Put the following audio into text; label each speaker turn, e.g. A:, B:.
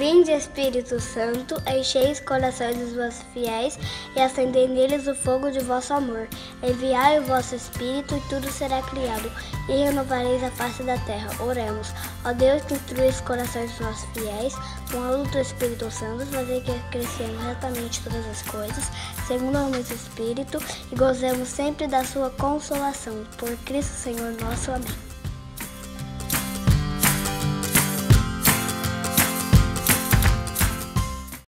A: Vinde, Espírito Santo, enchei os corações dos vossos fiéis e acendei neles o fogo de vosso amor. Enviai o vosso Espírito e tudo será criado, e renovareis a face da terra. Oremos. Ó Deus, que instrui os corações dos nossos fiéis, com a luz do Espírito Santo, fazer que cresçamos retamente todas as coisas, segundo o nosso Espírito, e gozemos sempre da sua consolação. Por Cristo Senhor nosso. Amém.